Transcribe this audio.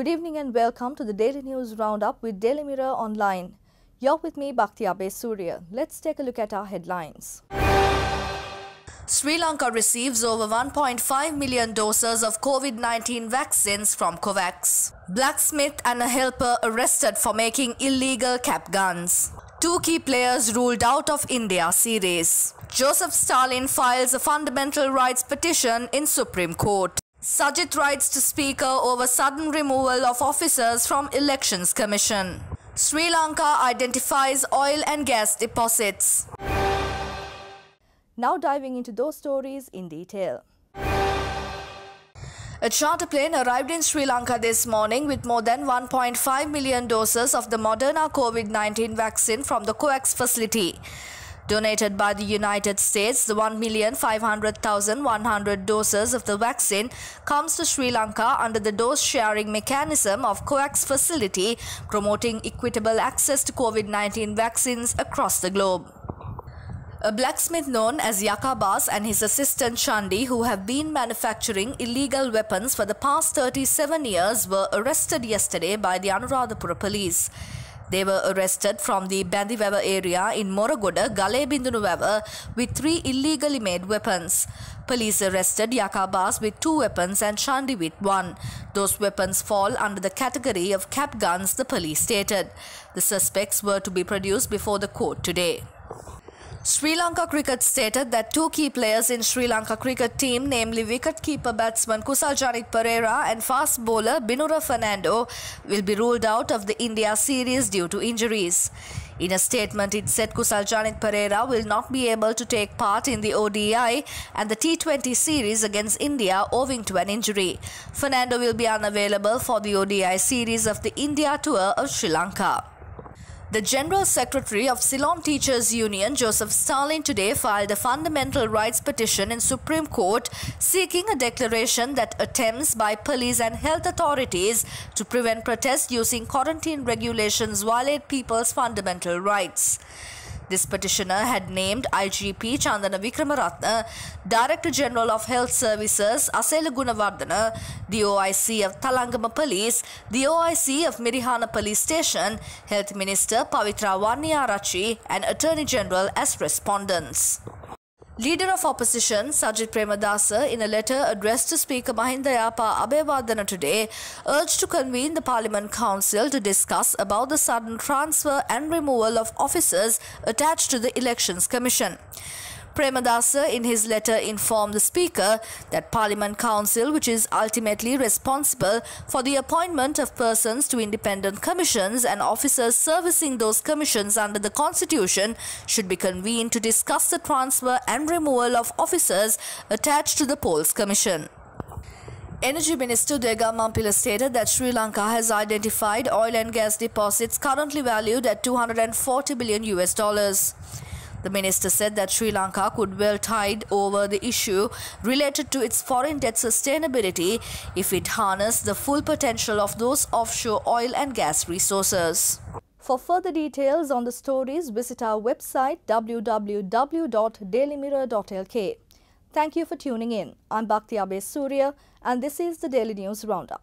Good evening and welcome to the Daily News Roundup with Daily Mirror Online. You're with me, Bhakti Abe Surya. Let's take a look at our headlines. Sri Lanka receives over 1.5 million doses of COVID 19 vaccines from COVAX. Blacksmith and a helper arrested for making illegal cap guns. Two key players ruled out of India series. Joseph Stalin files a fundamental rights petition in Supreme Court. Sajith writes to Speaker over sudden removal of officers from Elections Commission. Sri Lanka identifies oil and gas deposits. Now diving into those stories in detail. A charter plane arrived in Sri Lanka this morning with more than 1.5 million doses of the Moderna COVID-19 vaccine from the COVAX facility. Donated by the United States, the 1,500,100 doses of the vaccine comes to Sri Lanka under the dose sharing mechanism of COVAX facility, promoting equitable access to COVID-19 vaccines across the globe. A blacksmith known as Yakabas and his assistant Chandi, who have been manufacturing illegal weapons for the past 37 years, were arrested yesterday by the Anuradhapura police. They were arrested from the Bandiweva area in Moragoda, Galenbindunuwewa with three illegally made weapons. Police arrested Yakabas with two weapons and Chandi with one. Those weapons fall under the category of cap guns, the police stated. The suspects were to be produced before the court today. Sri Lanka Cricket stated that two key players in Sri Lanka cricket team, namely wicket-keeper batsman Kusal Janith Perera and fast bowler Binura Fernando, will be ruled out of the India series due to injuries. In a statement, it said Kusal Janith Perera will not be able to take part in the ODI and the T20 series against India owing to an injury. Fernando will be unavailable for the ODI series of the India tour of Sri Lanka. The General Secretary of Ceylon Teachers Union, Joseph Stalin, today filed a fundamental rights petition in Supreme Court seeking a declaration that attempts by police and health authorities to prevent protests using quarantine regulations violate people's fundamental rights. This petitioner had named IGP Chandana Wickramaratne, Director General of Health Services Asela Gunawardena, the OIC of Talangama Police, the OIC of Mirihana Police Station, Health Minister Pavithra Wanniarachchi and Attorney General as respondents. Leader of Opposition Sajith Premadasa, in a letter addressed to Speaker Mahinda Yapa Abeywardena today, urged to convene the Parliament Council to discuss about the sudden transfer and removal of officers attached to the Elections Commission. Premadasa in his letter informed the Speaker that Parliament Council, which is ultimately responsible for the appointment of persons to independent commissions and officers servicing those commissions under the Constitution, should be convened to discuss the transfer and removal of officers attached to the Polls Commission. Energy Minister Udaya Gammanpila stated that Sri Lanka has identified oil and gas deposits currently valued at 240 billion US dollars. The minister said that Sri Lanka could well tide over the issue related to its foreign debt sustainability if it harnessed the full potential of those offshore oil and gas resources. For further details on the stories, visit our website www.dailymirror.lk. Thank you for tuning in. I'm Bhakti Abe Surya and this is the Daily News Roundup.